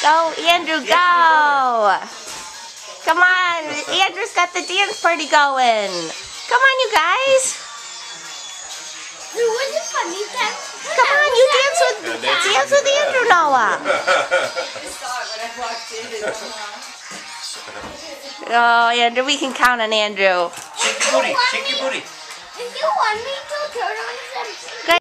Go, Andrew, go! Come on, Andrew's got the dance party going. Come on, you guys. Come on, you dance with dance with Andrew Noah. Oh, Andrew, we can count on Andrew. Shake your booty. Shake your booty. If you want me to?